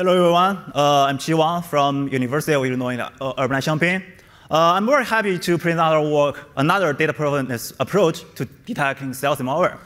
Hello, everyone. Uh, I'm Qi Wang from University of Illinois uh, Urbana-Champaign. Uh, I'm very happy to present our work, another data provenance approach to detecting stealthy malware.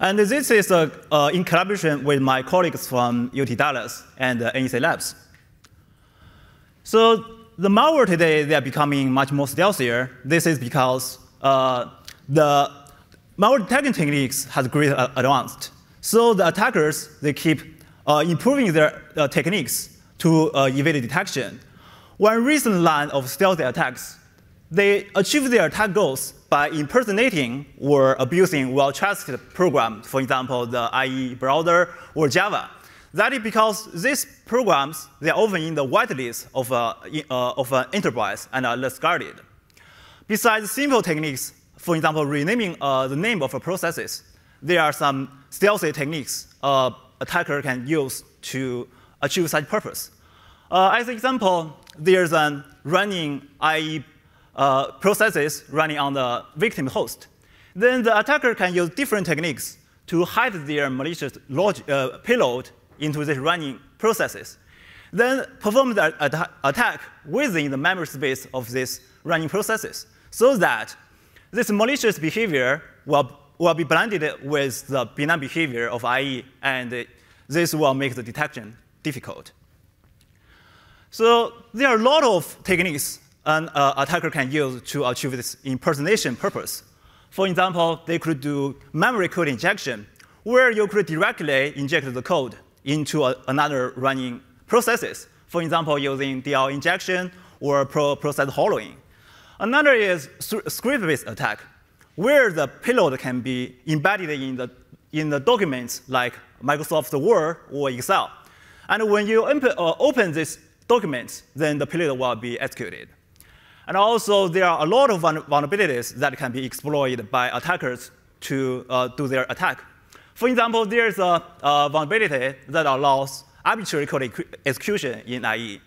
And this is uh, uh, in collaboration with my colleagues from UT Dallas and uh, NEC Labs. So the malware today, they are becoming much more stealthier. This is because the malware detection techniques has greatly advanced. So the attackers, they keep improving their techniques to evade detection. One recent line of stealthy attacks, they achieve their attack goals by impersonating or abusing well-trusted programs, for example, the IE browser or Java. That is because these programs, they're often in the whitelist of, uh, of an enterprise and are less guarded. Besides simple techniques, for example, renaming uh, the name of a processes, there are some stealthy techniques uh, attacker can use to achieve such purpose. Uh, as an example, there's a running IE uh, processes running on the victim host. Then the attacker can use different techniques to hide their malicious uh, payload into these running processes. Then perform the at attack within the memory space of these running processes so that this malicious behavior will, will be blended with the benign behavior of IE, and this will make the detection difficult. So there are a lot of techniques an uh, attacker can use to achieve this impersonation purpose. For example, they could do memory code injection, where you could directly inject the code into a, another running processes. For example, using DLL injection or pro process hollowing. Another is script-based attack, where the payload can be embedded in the, in the documents like Microsoft Word or Excel. And when you uh, open this documents, then the payload will be executed. And also, there are a lot of vulnerabilities that can be exploited by attackers to uh, do their attack. For example, there's a, a vulnerability that allows arbitrary code execution in IE.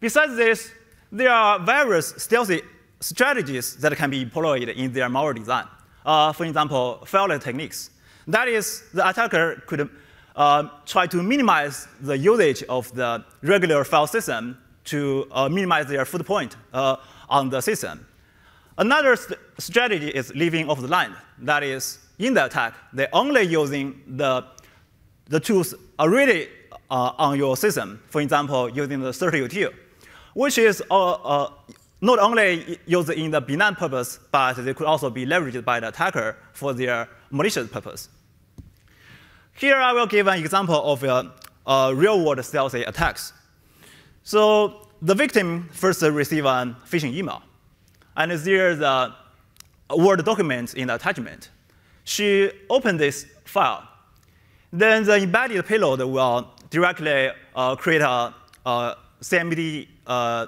Besides this, there are various stealthy strategies that can be employed in their malware design. Uh, for example, fileless techniques. That is, the attacker could uh, try to minimize the usage of the regular file system to uh, minimize their footprint uh, on the system. Another st strategy is living off the land. That is, in the attack, they're only using the, the tools already uh, on your system. For example, using the certutil, which is uh, not only used in the benign purpose, but they could also be leveraged by the attacker for their malicious purpose. Here I will give an example of a, a real-world stealthy attacks. So the victim first receives a phishing email, and there's a Word document in the attachment. She opened this file. Then the embedded payload will directly uh, create a, a CMD uh,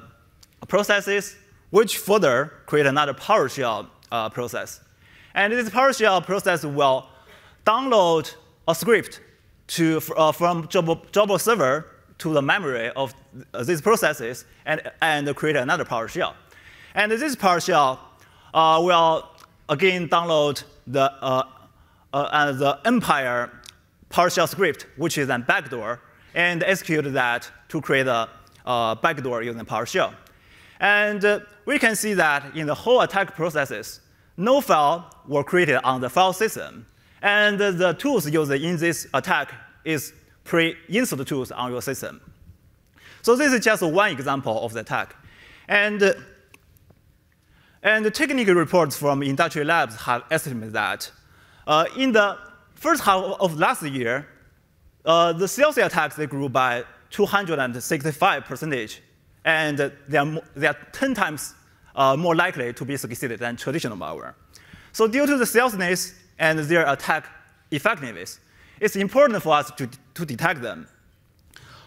processes, which further create another PowerShell uh, process. And this PowerShell process will download a script to, uh, from job, job server to the memory of these processes and, and create another PowerShell. And this PowerShell uh, will again download the, uh, uh, the Empire PowerShell script, which is a backdoor, and execute that to create a backdoor using PowerShell. And uh, we can see that in the whole attack processes, no file were created on the file system. And the tools used in this attack is pre-installed tools on your system. So this is just one example of the attack. And, and the technical reports from industrial labs have estimated that uh, in the first half of last year, uh, the stealthy attacks they grew by 265 percentage, and they are, they are 10 times uh, more likely to be succeeded than traditional malware. So due to the stealthiness and their attack effectiveness, it's important for us to, to detect them.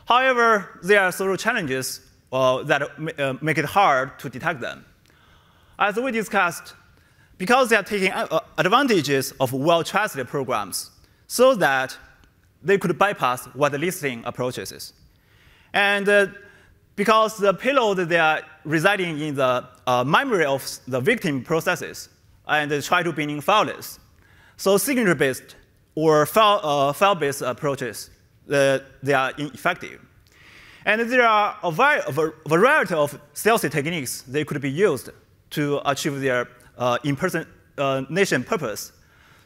However, there are several challenges uh, that uh, make it hard to detect them. As we discussed, because they are taking uh, advantages of well-trusted programs so that they could bypass whitelisting approaches. is. And uh, because the payload they are residing in the uh, memory of the victim processes and they try to be fileless. So signature-based or file, uh, file-based approaches, uh, they are ineffective. And there are a, variety of stealthy techniques they could be used to achieve their uh, impersonation purpose,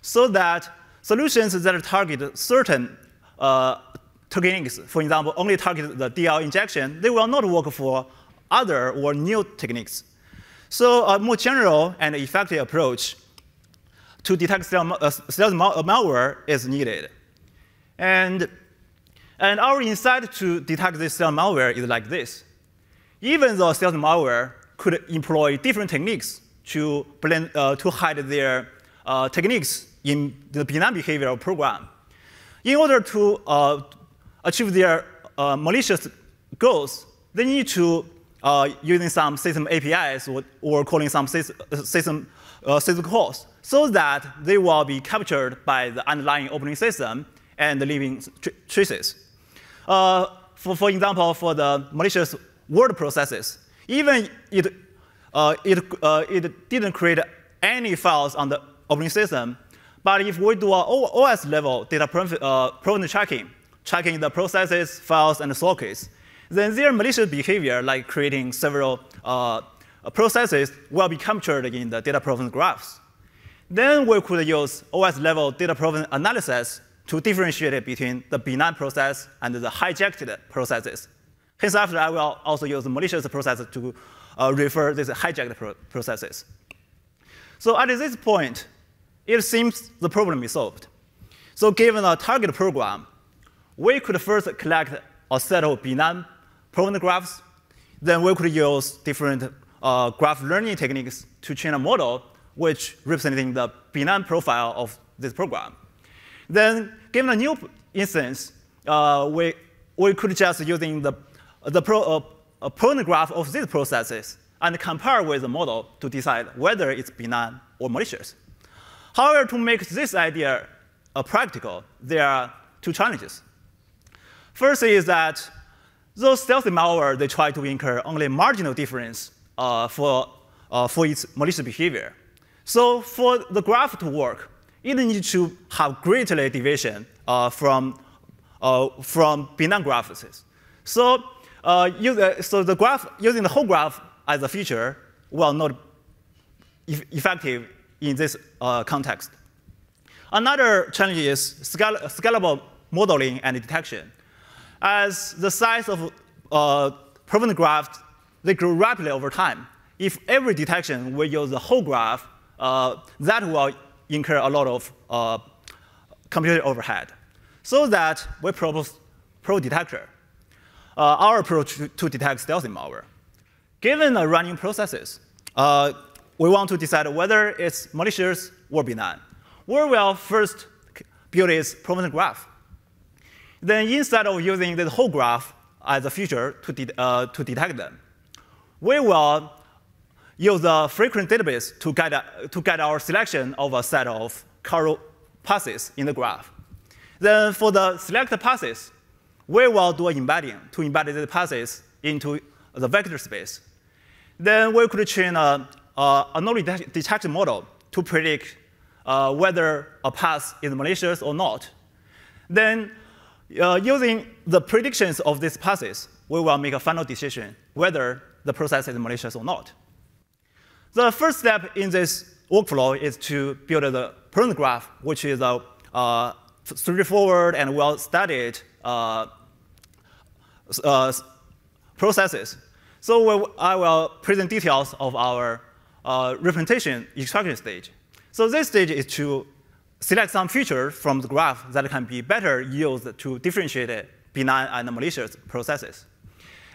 so that solutions that target certain uh, techniques, for example, only target the DLL injection, they will not work for other or new techniques. So a more general and effective approach to detect stealth, uh, stealth malware is needed. And, and our insight to detect this stealth malware is like this. Even though stealth malware could employ different techniques to, blend, uh, to hide their uh, techniques in the benign behavioral program, in order to uh, achieve their uh, malicious goals, they need to uh, using some system APIs or, or calling some system, uh, system calls so that they will be captured by the underlying operating system and leaving tr traces. Uh, for, for example, for the malicious word processes, even it, uh, it, uh, it didn't create any files on the operating system, but if we do a OS level data uh, provenance tracking, tracking the processes, files, and sockets, then their malicious behavior, like creating several uh, processes, will be captured in the data provenance graphs. Then we could use OS level data provenance analysis to differentiate between the benign process and the hijacked processes. Hence, after I will also use malicious processes to uh, refer these hijacked pro processes. So at this point, it seems the problem is solved. So given a target program, we could first collect a set of benign provenance graphs. Then we could use different uh, graph learning techniques to train a model which representing the benign profile of this program. Then given a new instance, uh, we, we could just using the, the pro, uh, graph of these processes and compare with the model to decide whether it's benign or malicious. However, to make this idea uh, practical, there are two challenges. First is that those stealthy malware, they try to incur only marginal difference uh, for, uh, for its malicious behavior. So for the graph to work, it needs to have greatly deviation uh, from, uh, from benign graphs. So, uh, use, so the graph, using the whole graph as a feature will not be effective in this uh, context. Another challenge is scal scalable modeling and detection as the size of uh, provenance graphs, they grow rapidly over time. If every detection we use the whole graph, uh, that will incur a lot of uh, computer overhead. So that we propose ProvDetector, uh, our approach to, detect stealthy malware. Given the running processes, uh, we want to decide whether it's malicious or benign. We will first build its provenance graph. Then instead of using this whole graph as a feature to, de uh, to detect them, we will use the frequent database to guide, to guide our selection of a set of causal passes in the graph. Then for the selected passes, we will do an embedding to embed these passes into the vector space. Then we could train a, a anomaly detection model to predict uh, whether a pass is malicious or not. Then uh, using the predictions of these passes, we will make a final decision whether the process is malicious or not. The first step in this workflow is to build the provenance graph, which is a uh, straightforward and well-studied uh, uh, processes. So I will present details of our uh, representation extraction stage. So this stage is to select some features from the graph that can be better used to differentiate benign and malicious processes.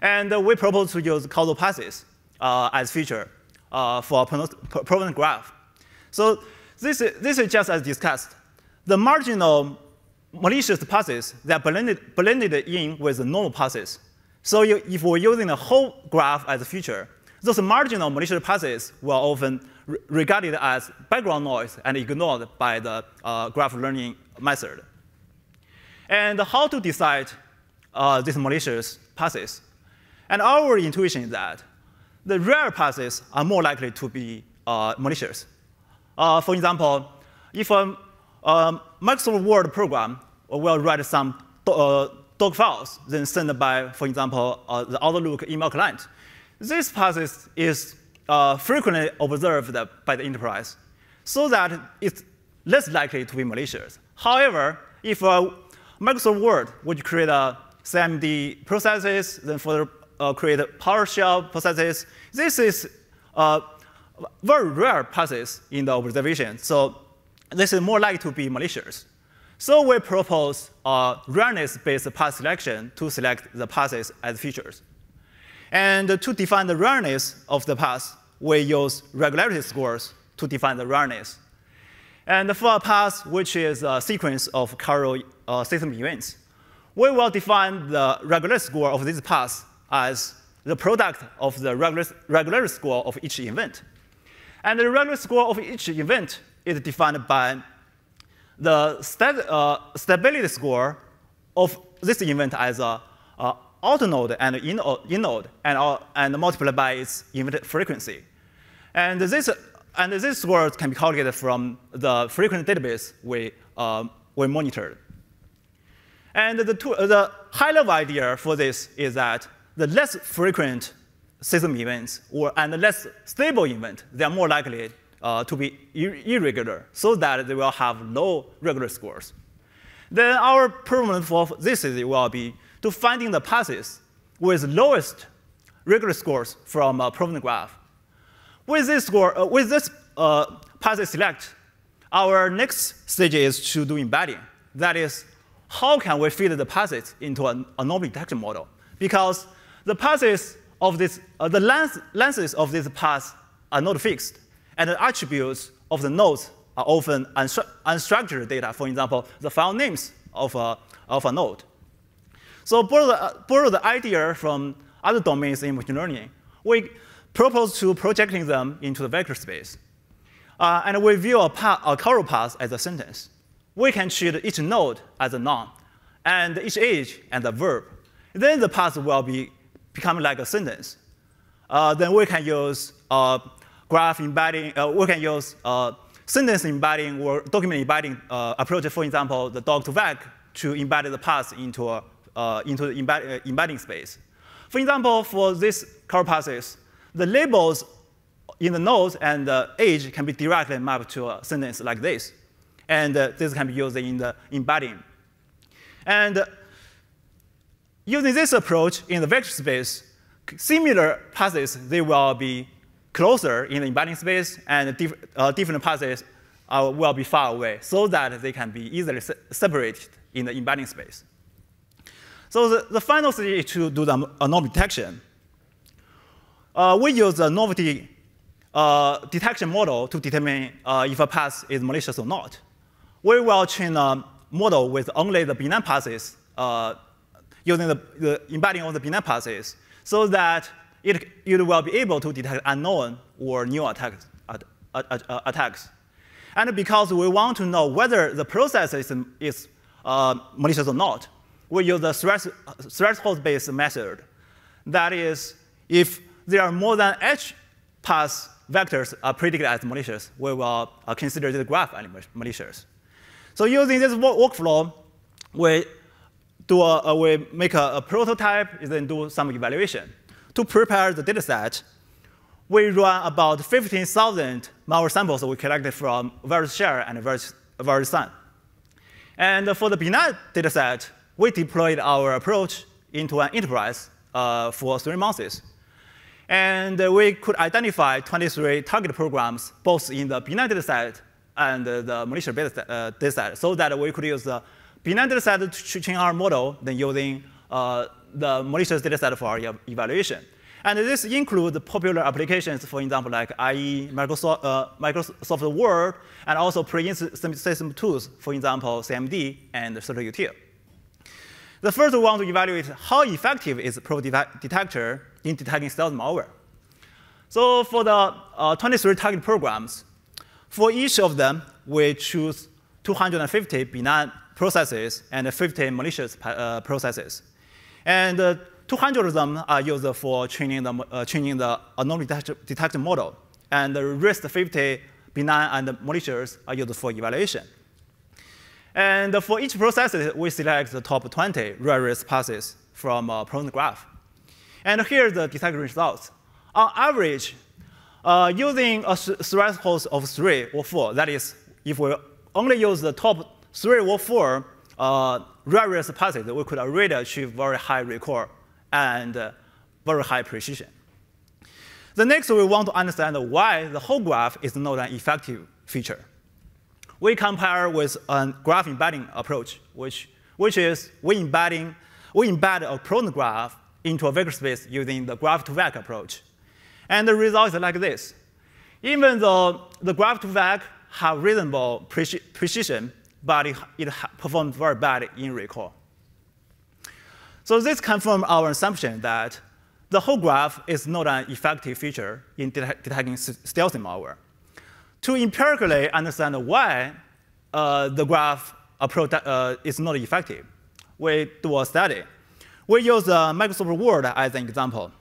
And we propose to use causal passes uh, as feature uh, for a provenance graph. So this is, this is just as discussed. The marginal malicious passes, they're blended, blended in with the normal passes. So you, if we're using the whole graph as a feature, those marginal malicious passes will often regarded as background noise and ignored by the uh, graph learning method. And how to decide uh, these malicious passes? And our intuition is that the rare passes are more likely to be uh, malicious. Uh, for example, if a, a Microsoft Word program will write some uh, doc files, then sent by, for example, uh, the Outlook email client. This process is uh, frequently observed by the enterprise, so that it's less likely to be malicious. However, if uh, Microsoft Word would create a CMD processes, then for uh, create PowerShell processes, this is a very rare process in the observation. So this is more likely to be malicious. So we propose a rareness-based path selection to select the passes as features. And to define the rareness of the path, we use regularity scores to define the rareness. And for a path which is a sequence of causal uh, system events, we will define the regularity score of this path as the product of the regular, regularity score of each event. And the regularity score of each event is defined by the uh, stability score of this event as a, a outer node and in, in node, and, and multiplied by its event frequency. And this, and this score can be calculated from the frequency database we, uh, we monitored. And the, two, the high-level idea for this is that the less frequent system events or, and the less stable event, they are more likely uh, to be irregular so that they will have low regular scores. Then our problem for this is will be to finding the passes with lowest regular scores from a proven graph. With this score, uh, with this uh, passes select, our next stage is to do embedding. That is, how can we fit the passes into an anomaly detection model? Because the passes of this, uh, the length, lengths of this path are not fixed and the attributes of the nodes are often unstru unstructured data, for example, the file names of a, of a node. So borrow the, borrow the idea from other domains in machine learning. We propose to projecting them into the vector space. Uh, and we view a, path, a causal path as a sentence. We can treat each node as a noun, and each edge as a verb. Then the path will be become like a sentence. Uh, then we can use uh, graph embedding, uh, we can use uh, sentence embedding or document embedding uh, approach, for example, the doc2vec to embed the path into, a, uh, into the embed, uh, embedding space. For example, for this causal passes, the labels in the nodes and the age can be directly mapped to a sentence like this. And uh, this can be used in the embedding. And using this approach in the vector space, similar passes, they will be closer in the embedding space, and diff uh, different passes uh, will be far away so that they can be easily se separated in the embedding space. So the, the final stage is to do the anomaly detection. Uh, we use the novelty uh, detection model to determine uh, if a pass is malicious or not. We will train a model with only the benign passes uh, using the, the embedding of the benign passes so that it, it will be able to detect unknown or new attacks, attacks. And because we want to know whether the process is, is uh, malicious or not, we use the threshold-based method. That is, if there are more than h path vectors are predicted as malicious, we will uh, consider the graph malicious. So using this workflow, we do a, we make a, a prototype, and then do some evaluation to prepare the dataset, we run about 15,000 malware samples we collected from VirusShare and VirusSign. And for the benign dataset, we deployed our approach into an enterprise uh, for three months. And we could identify 23 target programs, both in the benign dataset and the malicious uh, dataset, so that we could use the benign dataset to train our model, then using uh, the malicious data set for our evaluation. And this includes popular applications, for example, like IE, Microsoft, uh, Microsoft Word, and also pre-system tools, for example, CMD and CertUtil. The first we want to evaluate how effective is ProvDetector in detecting stealth malware. So for the uh, 23 target programs, for each of them, we choose 250 benign processes and 50 malicious uh, processes. And uh, 200 of them are used for training the, uh, training the anomaly detection model. And the rest 50 benign and malicious are used for evaluation. And for each process, we select the top 20 rarest passes from a proven graph. And here are the detected results. On average, uh, using a threshold of 3 or 4, that is, if we only use the top 3 or 4 uh, rarest passes, we could already achieve very high recall and uh, very high precision. The next, we want to understand why the whole graph is not an effective feature. We compare with a graph embedding approach, which, which is we, embedding, we embed a proton graph into a vector space using the graph-to-vec approach. And the result is like this. Even though the graph-to-vec have reasonable precision, but it, it performs very bad in recall. So this confirms our assumption that the whole graph is not an effective feature in detecting stealthy malware. To empirically understand why uh, the graph approach uh, is not effective, we do a study. We use uh, Microsoft Word as an example.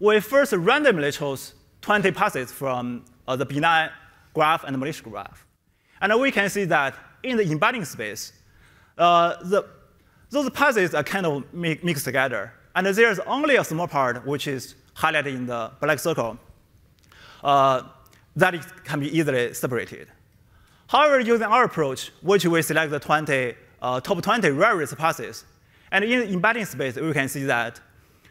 We first randomly chose 20 passes from uh, the benign graph and malicious graph. And we can see that in the embedding space, uh, the, those passes are kind of mixed together. And there's only a small part which is highlighted in the black circle uh, that can be easily separated. However, using our approach, which we select the 20, uh, top 20 rarest passes, and in embedding space, we can see that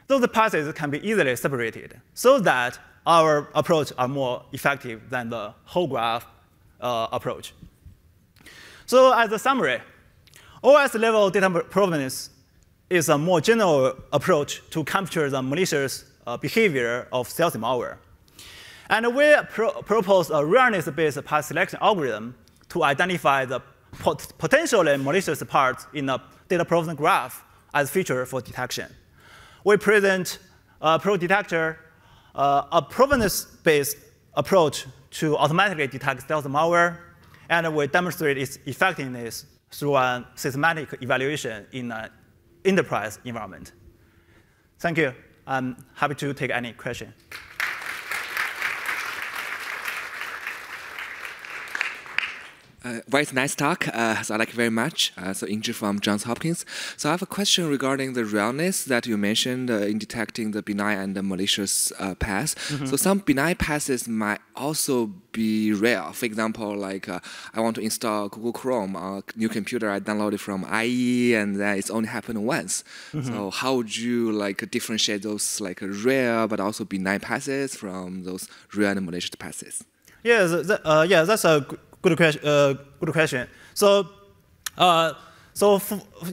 those passes can be easily separated so that our approach are more effective than the whole graph uh, approach. So as a summary, OS level data provenance is a more general approach to capture the malicious uh, behavior of stealthy malware. And we pro propose a rareness-based path selection algorithm to identify the pot potentially malicious parts in a data provenance graph as feature for detection. We present a ProvDetector, uh, a provenance-based approach to automatically detect stealthy malware, and we demonstrate its effectiveness through a systematic evaluation in an enterprise environment. Thank you. I'm happy to take any question. Uh, very nice talk. Uh, so I like it very much. Uh, so Yingzhi from Johns Hopkins. So I have a question regarding the rareness that you mentioned uh, in detecting the benign and the malicious uh, paths. Mm -hmm. So some benign passes might also be rare. For example, like uh, I want to install Google Chrome on a new computer I downloaded from IE, and then it's only happened once. Mm -hmm. So how would you like differentiate those like rare but also benign passes from those rare and malicious passes? Yeah, that, yeah, that's a good question. Uh, good question. So, uh, so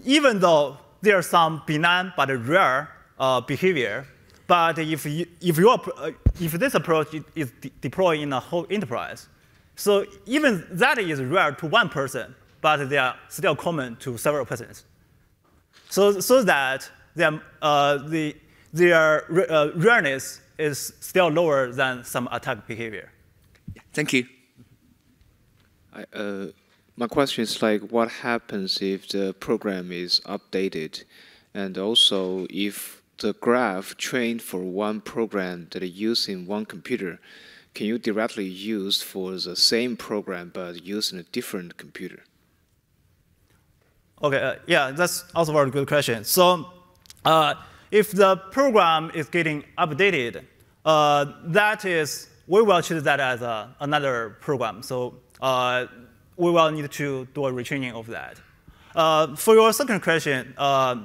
even though there are some benign but rare uh, behavior, but if you, if you uh, if this approach is de deployed in a whole enterprise, so even that is rare to one person, but they are still common to several persons. So so that their uh, the their uh, rareness is still lower than some attack behavior. Thank you. I, uh, my question is like, what happens if the program is updated, and also if the graph trained for one program that is used in one computer, can you directly use for the same program but used in a different computer? Okay, uh, yeah, that's also a very good question. So, uh, if the program is getting updated, uh, that is, we will treat that as a, another program. So uh, we will need to do a retraining of that. Uh, for your second question, uh,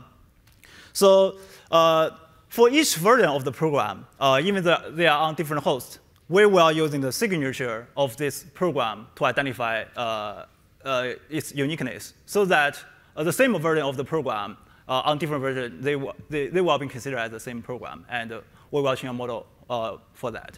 so uh, for each version of the program, uh, even though they are on different hosts, we will using the signature of this program to identify its uniqueness, so that the same version of the program on different versions, they, they, they will be considered as the same program, and we will train a model for that.